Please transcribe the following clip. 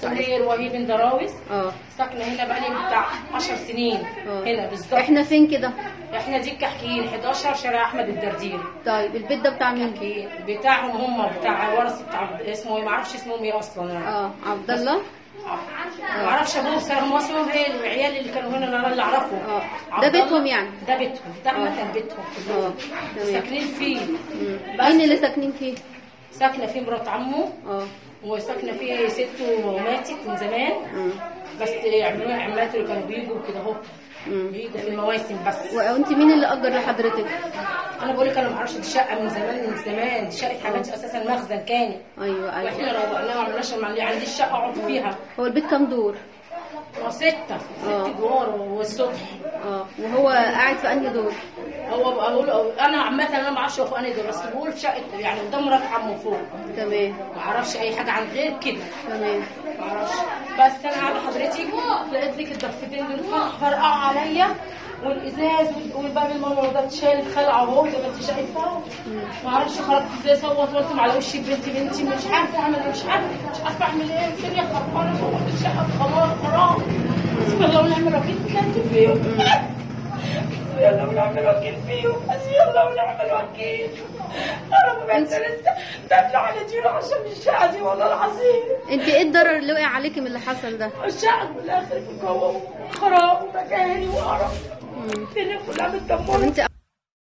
سهير وهي بن دراوس آه. ساكنة هنا بقالي بتاع 10 سنين آه. هنا بالظبط إحنا فين كده؟ إحنا دي كحكين 11 شارع أحمد الدرديري طيب البيت ده بتاع مين؟ كحكين بتاعهم هم بتاع ورث بتاع اسمه إيه؟ ما أعرفش اسمهم إيه أصلا. يعني آه عبد الله؟ ما أعرفش أبوه بس هم اسمهم إيه العيال اللي كانوا هنا أنا اللي اعرفه آه. عبد ده بيتهم يعني؟ ده بيتهم. ده آه. عامه بيتهم آه كلهم تمام. ساكنين فيه. مين اللي ساكنين فيه؟ ساكنة فيه مرات عمه آه. وساكنه فيه سته ماتت من زمان. مم. بس عملوا عماته اللي كانوا بيجوا كده اهو. بيجوا في المواسم بس. وانت مين اللي أجر لحضرتك؟ أنا بقول لك أنا ما أعرفش دي شقة من زمان من زمان. دي شقة حاجات أساسا مخزن كانت أيوه أيوه. وإحنا روقناها وما عملناش ما عنديش شقه اقعد فيها. هو البيت كام دور؟ آه. ست ادوار والسطح آه. وهو قاعد في أنهي دور؟ هو بقول أنا عامة أنا ما أعرفش هو فوق أنهي دور بس بقول في شقة يعني قدام مرات عمه فوق. تمام. ما أعرفش أي حاجة عن غير كده. تمام. ما أعرفش. بس أنا قاعدة حضرتك لقيت لك الضفتين دول فرقعوا عليا والإزاز والباب المنور ده اتشال خلع اهو زي ما أنت شايفة. ما أعرفش خرجت إزاي صوت قلت على وشي بنتي بنتي مش عارفة أعمل إيه، مش عارفة مش عارفة أعمل إيه الدنيا خربانة. الوكيل فيهم بسم الله ونعم الوكيل فيهم بسم الله ونعم الوكيل أنا ما بنسى دافع على ديونه عشان الشقه دي والله العظيم انت إيه الضرر اللي وقع عليكي من اللي حصل ده؟ الشقه كلها خربت جوه وخراب ومكاني وقرف. الدنيا كلها متدمره